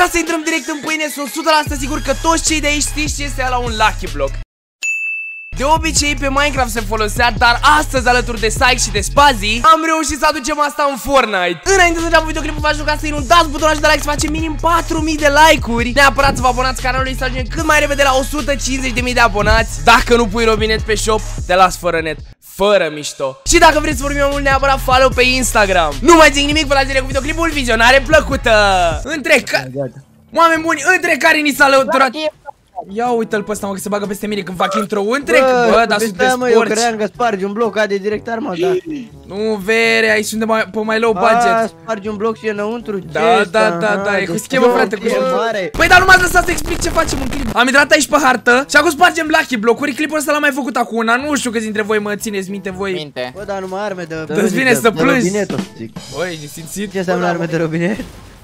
Ca să intrăm direct în pâine, sunt 100% sigur că toți cei de aici știți ce este la un Lucky Block. De obicei pe Minecraft se folosea, dar astăzi alături de Syke și de Spazi am reușit să aducem asta în Fortnite. Înainte să dăm videoclipul, v-aș ruga să inundați butonul de like, să facem minim 4000 de like-uri. Neapărat să vă abonați canalului să ajungem cât mai repede la 150.000 de abonați. Dacă nu pui Robinet pe shop, te las fără net fără mișto. Și dacă vreți să vorbim mai mult neapărat follow pe Instagram. Nu mai zic nimic, vă la cu videoclipul, vizionare plăcută. Între ca... Oameni buni, între care ni s-a lăuturat Ia uite-l pe ăsta, mă, că se bagă peste mine când fac intro între Bă, bă dar sunt mă, eu cream că spargi un bloc, de direct arma, da. Nu, vere, aici sunt mai, pe mai low budget. A, spargi un bloc și e înăuntru, Da, da, da, da, e cu schemă, frate, cu mare. Păi, dar nu m-ați lăsat să explic ce facem în clip. Am intrat aici pe hartă și acum spargem lucky blocuri Clipul ăsta l-am mai făcut acum una, nu știu câți dintre voi mă țineți minte voi. Minte. Bă, dar numai arme de... Dă-ți vine să plângi. Băi, simțit? Ce înseamnă arme de robinet?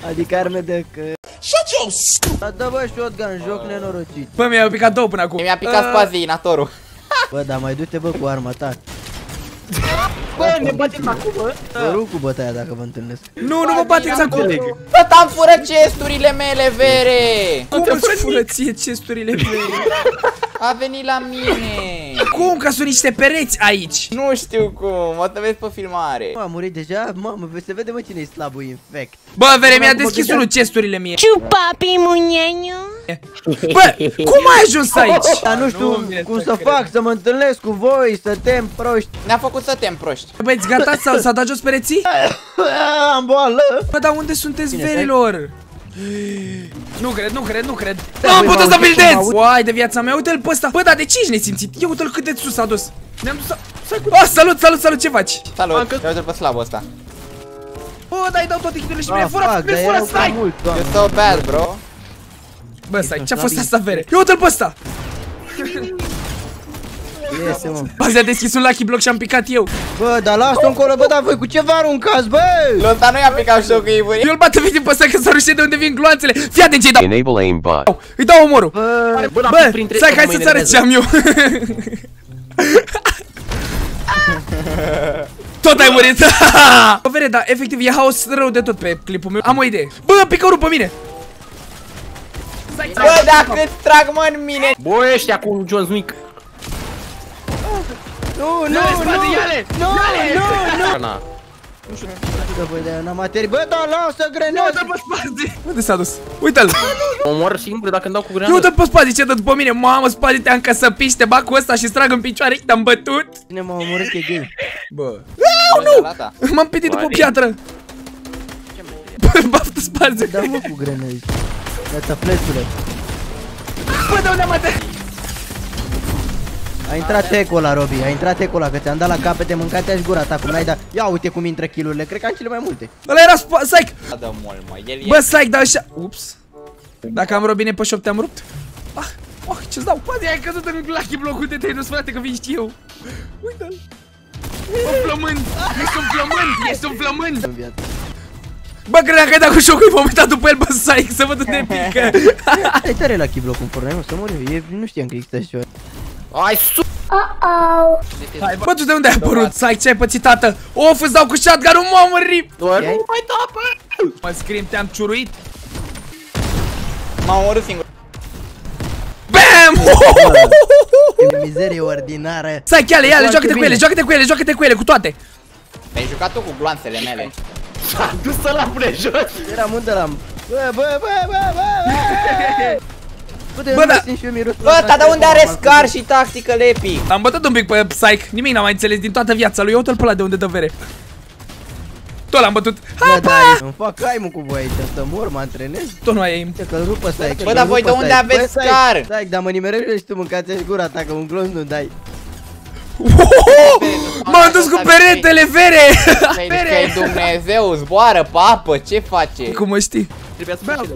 Adică arme de că... Shut your Da, dă bă shotgun, joc nenorocit. Bă, mi-a picat două până acum. Mi-a picat uh... spazinatorul. Bă, dar mai du-te bă cu arma ta. Bă, ne batem acum, bă. Vă rog cu bătaia dacă vă întâlnesc. Nu, nu vă bateți acum. Bă, am furat chesturile mele, vere. Cum îți fură ție chesturile mele? A venit la mine. Cum? Că sunt niște pereți aici. Nu știu cum, o să vezi pe filmare. Mă, a murit deja? Mamă, se vede mă cine e slabul infect. Bă, vere, mi-a deschis unul chesturile mie. Ciupapi muñeño. Bă, cum ai ajuns aici? Dar nu știu nu, cum să fac, să mă întâlnesc cu voi, să tem proști. Ne-a făcut să tem proști. Băi, gata, s-a dat jos pereții? Am boală. Bă, dar unde sunteți verilor? Nu cred, nu cred, nu cred Nu am putut să bildez Uai de viața mea, uite-l pe ăsta Bă, dar de ce ești nesimțit? Ia uite-l cât de sus a dus Ne-am dus Oh, salut, salut, salut, ce faci? Salut, ia uite-l pe slabul ăsta Bă, dai, dau toate hiturile și mie Fură, mi fură, stai You're so bad, bro Bă, stai, ce-a fost asta, vere? Ia uite-l pe ăsta Iese, mă. Bă, a deschis un lucky block și am picat eu. Bă, dar lasă-o încolo, bă, dar voi cu ce vă aruncați, bă? Lonta nu i-a picat și eu cu Ivori. Eu îl bată victim pe ăsta că s-a rușit de unde vin gloanțele. Fii atent ce-i dau. Enable aim bot. Îi dau omorul. Bă, bă, bă stai, hai să-ți arăt ce am eu. Tot ai murit Bă, vere, da, efectiv e haos rău de tot pe clipul meu Am o idee Bă, picăurul pe mine Bă, dacă trag mă în mine Bă, ăștia cu John Swick nu, nu, nu, nu, nu, nu, nu știu Bă, bă, de n-am materii, bă, da, lasă grenade Unde s-a dus? Uite-l Mă omor singur dacă îmi dau cu grenade Uite-l pe Spazi ce dă după mine Mamă, Spazi te-am încăsăpit și te bag cu ăsta și strag în picioare Te-am bătut Cine m-a omorât e gay Bă Nu, nu M-am pitit după piatră Bă, baftă Spazi Da, mă, cu grenade Gata, flesule Bă, de unde am atât? A intrat eco la Robi, a intrat eco la că ți-am dat la capete, mâncate-aș gura ta, cum n-ai dat. Ia uite cum intră killurile, cred că am cele mai multe. Ăla era spa... Psych! Da, mult, mă. El Bă, Psych, dar așa... Ups. Dacă am Robine pe shop, te-am rupt. Ah, oh, ce-ți dau? Poate ai căzut în lucky block de te-ai dus, frate, că vin știu eu. Uite-l. Un flământ! Ești un flământ! Ești un flământ! Bă, credeam că ai dat cu șocul, m-am uitat după el, bă, Psych, să văd unde pică. Ai tare lucky block în Fortnite, să mor eu, nu știam că există așa ai su... Uh-oh. Bă, tu de unde ai apărut? Sai, ce ai pățit, tată? Of, îți dau cu shotgun, nu m-am murit! Doar nu mai da, bă! Mă scrim, te-am ciuruit? M-am omorât singur. BAM! E mizerie ordinară. Sai, chiale, ia-le, joacă-te cu ele, joacă-te cu ele, joacă-te cu ele, cu toate. Te-ai jucat tu cu gloanțele mele. S-a dus să la pune jos. Eram unde l-am? Bă, bă, bă, bă, bă, Bă, da. Bă, dar de unde are scar și tactică lepi? Am bătut un pic pe Psych, nimic n-am mai înțeles din toată viața lui. Uite-l pe ăla de unde dă vere. Tot l-am bătut. Bă, da, îmi fac aim cu voi aici, să mor, mă antrenez. Tot nu ai aim. Ce că rupă stai. Bă, dar voi de unde aveți scar? Stai, dar mă nimerește și tu mâncați-și gura ta, că un glonț nu dai. M-am dus cu peretele, vere! Vere! Dumnezeu, zboară pe apă, ce face? Cum mă știi? Trebuia să faci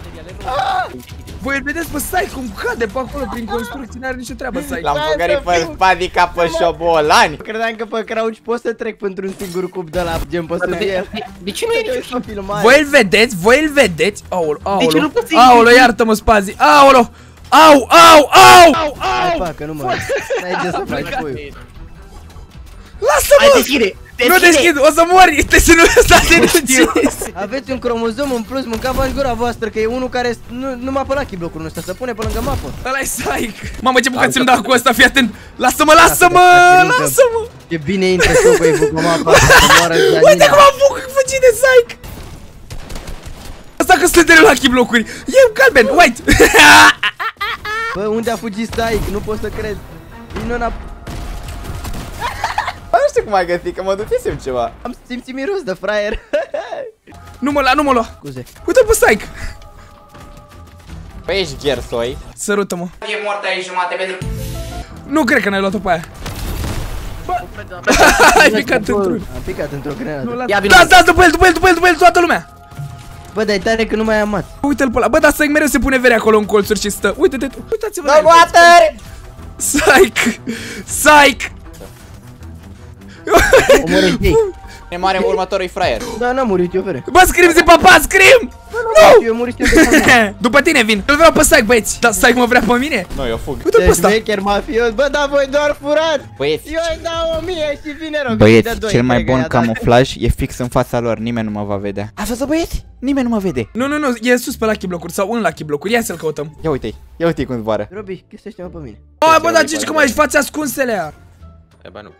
voi îl vedeți pe Sai cum cade pe acolo prin construcții, n-are nicio treabă Sai. L-am făcărit pe spadi ca pe șobolani. Credeam că pe crouch pot să trec pentru un singur cub de la gen pe de, de ce nu e nicio filmare? Voi îl vedeți? Voi îl vedeți? Aolo, aolo. De ce nu poți Aolo, iartă-mă spazi. Aolo. Au, au, au! Au, au! Hai, facă, nu mă. N-ai ce să faci cu Lasă-mă! Hai, deschide! Nu deschid, o să mori, te să nu lăsa sinucis Aveți un cromozom în plus, mânca gura voastră Că e unul care nu, nu m-a pe Lucky Block-ul ăsta Să pune pe lângă mapă. Ăla e psych. Mamă ce bucăți îmi dau cu ăsta, fii atent. Lasă-mă, lasă-mă, lasă-mă. E bine intră și eu cu ei pe mapa asta, Să moară Uite Janina cum am făcut fugit de psych. Asta că sunt de lucky blocuri. E galben, white Bă, unde a fugit Staic? Nu pot să cred. Vino înapoi Bă, nu știu cum ai găsit, că mă ducesem ceva. Am simțit miros de fraier. Nu mă lua, nu mă lua. Scuze Uite-l pe psych Păi ești ghersoi. Sărută-mă. E mort aici jumate pentru... Nu cred că n-ai luat-o pe aia. Ai picat într-un Am picat într-o grenadă. Ia vină. Da, da, după el, după el, după el, după el, toată lumea. Bă, dar e tare că nu mai am mat Uite-l pe ăla, bă, dar Psych mereu se pune vere acolo în colțuri și stă. Uite-te tu, uitați-vă la No el. water! Psych Psych Omoră ei Ne moare următorul fraier. Da, n-am murit eu, fere. Bă, scrim zi papa, scrim! Eu murit eu de După tine vin, îl vreau pe Psych, băieți. Dar Psych mă vrea pe mine? Nu, eu fug. Uite-l pe ăsta. Șmecher mafios, bă, dar voi doar furat Băieți, Eu îi dau o mie și vine rog Băieți, cel mai bun camuflaj e fix în fața lor, nimeni nu mă va vedea. A văzut băieți? Nimeni nu mă vede. Nu, nu, nu, e sus pe Lucky Block-uri sau în Lucky Block-uri, ia să-l căutăm. Ia uite-i, ia uite-i cum zboară. Robi, chestește-mă pe mine. Bă, bă, dar ce cum ai fața ascunsele? E, bă, nu.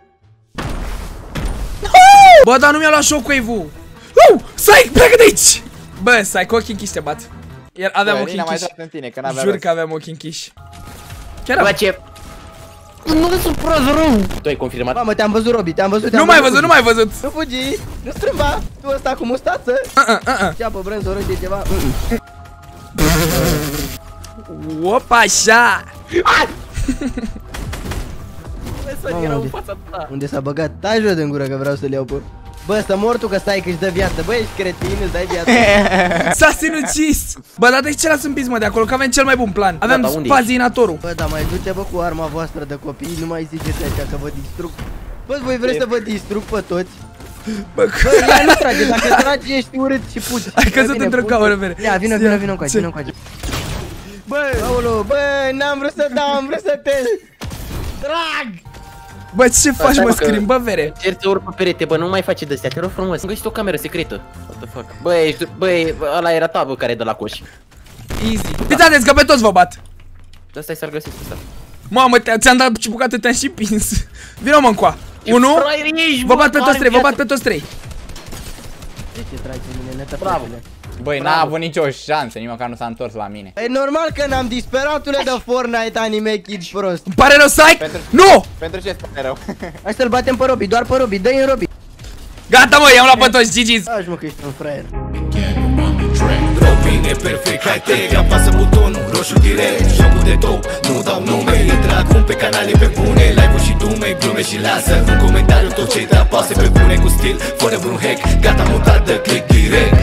Bă, dar nu mi-a luat shockwave-ul. Uh, Psych, pleacă de aici. Bă, Psych, ochii închiși te bat. Iar aveam Bă, ochii Nina mai închiși. dat în tine, că n-avea Jur rost. că aveam ochii închiși. Chiar Bă, am ce... Nu sunt prost rău. Tu ai confirmat? Mamă, te-am văzut, Robi, te-am văzut te-am Nu mai văzut, nu mai văzut. Nu fugi, nu strâmba. Tu ăsta cu mustață? Uh-uh, uh-uh. Ceapă brânză, roșie, ceva. Mm-mm. Opa, așa Să Mamă, erau în unde? fața ta. Unde s-a băgat? Dai jos din gură că vreau să-l iau pe Bă, să mor tu că stai că își dă viață Bă, ești cretin, îți dai viață S-a sinucis Bă, dar de ce l-ați împins, mă, de acolo? Că avem cel mai bun plan Avem Da, dar unde spazinatorul Bă, dar mai duce bă cu arma voastră de copii Nu mai ziceți așa că vă distrug Bă, voi vreți să vă distrug pe toți? Bă, Bă, ia nu trage, dacă tragi ești urât și puci Ai Bă, căzut bine, într-o puci. cameră, vere. Ia, vină, vină, vină încoace, Ce? vină încoace Bă, aolo, bă, n-am vrut să dau, am vrut să te Trag! Bă, ce faci, stai, mă, mă, că- scrim, bă, vere Încerci să urc pe perete, bă, nu mai face de-astea, te rog frumos. Am găsit o cameră secretă. What the fuck? Bă, ești, bă, ăla era tabă care e de la coș. Easy Fiți atenți că pe toți vă bat Asta e să-l găsesc ăsta. Mamă, te- ți-am dat și bucată, te-am și pins Vino, mă, încoa Unu fraier ești, Vă bă, bat pe toți are trei, vă bat viață. pe toți trei De ce tragi în mine, neta Bravo. Frate? Băi, n-a avut nicio șansă, nici măcar nu s-a întors la mine. E normal că n-am disperatule de Fortnite anime kid prost Îmi pare rău, Psych? Pentru- Nu! Pentru ce spune rău? Hai să-l batem pe Robi, doar pe Robi, dă-i în Robi Gata, mă, i-am luat pe toți, GG's Lași mă că ești un fraier Robin e perfect, hai te apasă butonul roșu direct Jocul de top, nu dau nume Intră acum pe canale pe bune Live-ul și dume, glume și lasă Un comentariu tot ce te apasă pe bune Cu stil, fără vreun hack Gata mutat de click direct